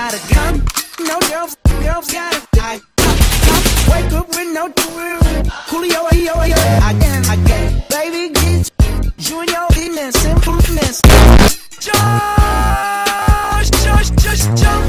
gotta come. No girls, girls got a I, I, I wake up with no Coolio, I yo, I get, Baby, get Junior, in and simpleness. Josh, Josh, Josh, Josh.